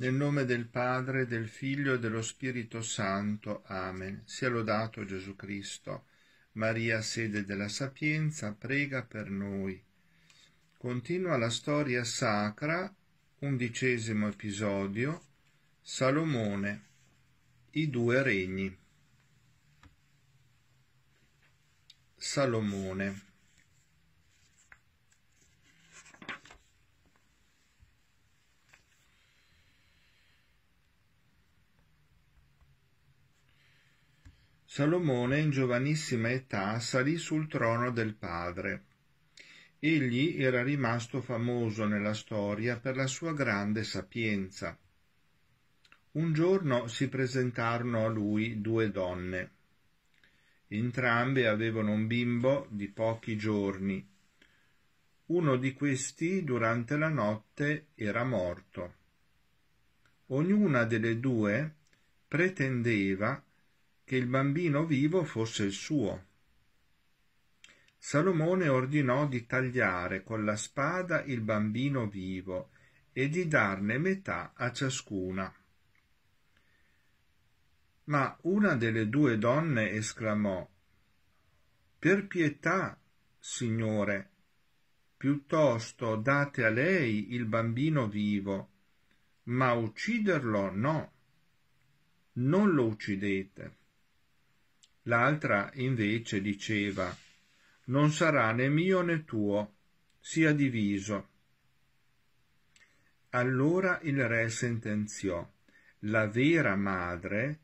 Nel nome del Padre, del Figlio e dello Spirito Santo. Amen. Sia lodato Gesù Cristo. Maria, sede della sapienza, prega per noi. Continua la storia sacra, undicesimo episodio, Salomone, i due regni. Salomone. Salomone in giovanissima età salì sul trono del padre. Egli era rimasto famoso nella storia per la sua grande sapienza. Un giorno si presentarono a lui due donne. Entrambe avevano un bimbo di pochi giorni. Uno di questi durante la notte era morto. Ognuna delle due pretendeva che il bambino vivo fosse il suo. Salomone ordinò di tagliare con la spada il bambino vivo e di darne metà a ciascuna. Ma una delle due donne esclamò Per pietà, signore, piuttosto date a lei il bambino vivo, ma ucciderlo no, non lo uccidete. L'altra invece diceva Non sarà né mio né tuo, sia diviso. Allora il re sentenziò La vera madre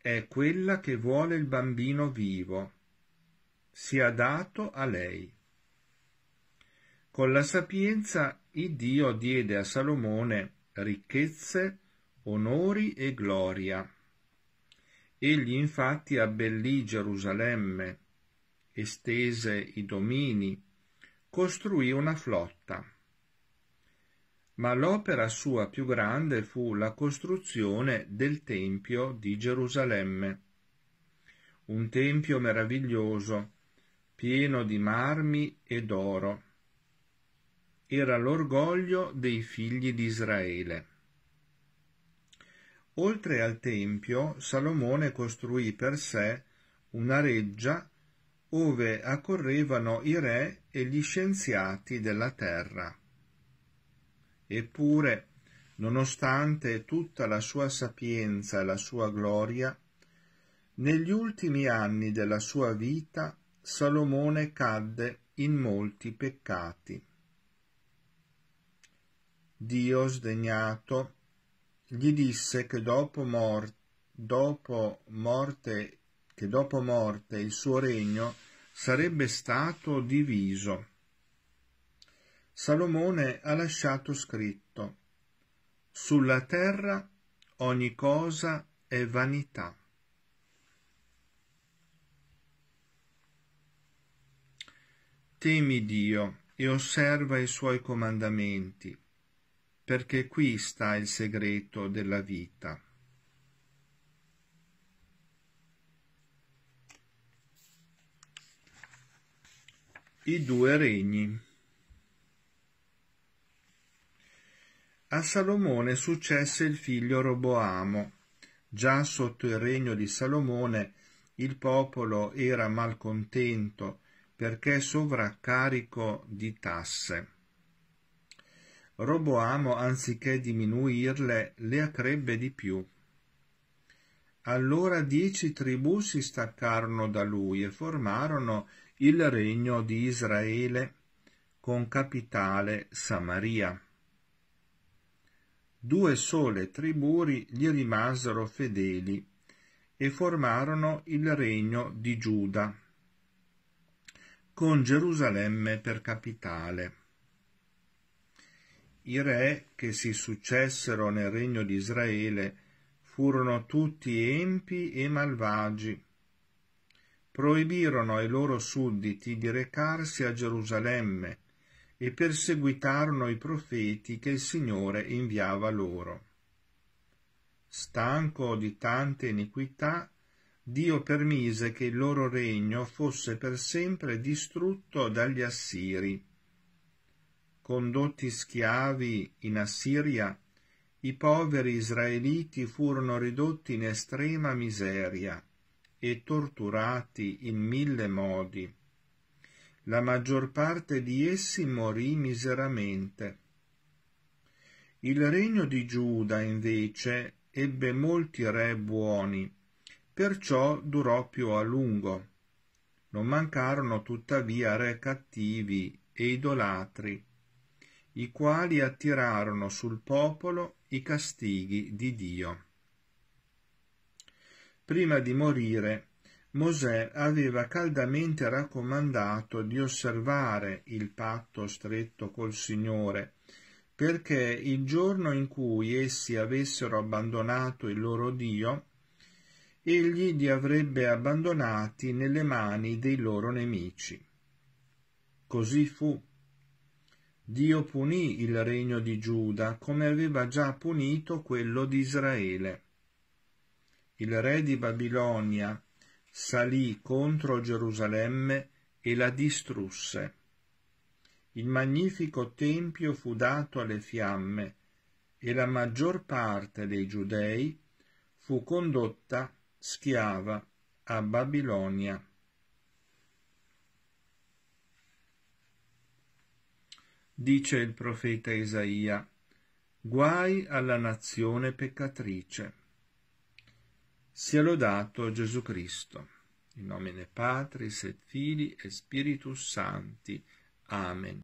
è quella che vuole il bambino vivo, sia dato a lei. Con la sapienza il Dio diede a Salomone ricchezze, onori e gloria Egli infatti abbellì Gerusalemme, estese i domini, costruì una flotta. Ma l'opera sua più grande fu la costruzione del Tempio di Gerusalemme. Un tempio meraviglioso, pieno di marmi ed oro. Era l'orgoglio dei figli di Israele. Oltre al tempio, Salomone costruì per sé una reggia ove accorrevano i re e gli scienziati della terra. Eppure, nonostante tutta la sua sapienza e la sua gloria, negli ultimi anni della sua vita Salomone cadde in molti peccati. Dio sdegnato gli disse che dopo, mor- dopo morte che dopo morte il suo regno sarebbe stato diviso. Salomone ha lasciato scritto Sulla terra ogni cosa è vanità. Temi Dio e osserva i suoi comandamenti perché qui sta il segreto della vita. I due regni. A Salomone successe il figlio Roboamo. Già sotto il regno di Salomone il popolo era malcontento perché sovraccarico di tasse. Roboamo, anziché diminuirle, le accrebbe di più. Allora dieci tribù si staccarono da lui e formarono il regno di Israele con capitale Samaria. Due sole tribù gli rimasero fedeli e formarono il regno di Giuda con Gerusalemme per capitale. I re che si successero nel regno di Israele furono tutti empi e malvagi. Proibirono ai loro sudditi di recarsi a Gerusalemme e perseguitarono i profeti che il Signore inviava loro. Stanco di tante iniquità, Dio permise che il loro regno fosse per sempre distrutto dagli Assiri condotti schiavi in Assiria, i poveri israeliti furono ridotti in estrema miseria e torturati in mille modi. La maggior parte di essi morì miseramente. Il regno di Giuda, invece, ebbe molti re buoni, perciò durò più a lungo. Non mancarono tuttavia re cattivi e idolatri, i quali attirarono sul popolo i castighi di Dio. Prima di morire, Mosè aveva caldamente raccomandato di osservare il patto stretto col Signore, perché il giorno in cui essi avessero abbandonato il loro Dio, egli li avrebbe abbandonati nelle mani dei loro nemici. Così fu. Dio punì il regno di Giuda come aveva già punito quello di Israele. Il re di Babilonia salì contro Gerusalemme e la distrusse. Il magnifico tempio fu dato alle fiamme e la maggior parte dei giudei fu condotta schiava a Babilonia. Dice il profeta Isaia, guai alla nazione peccatrice. Sia lodato Gesù Cristo, in nomine Patris et Fili e Spiritus Sancti. Amen.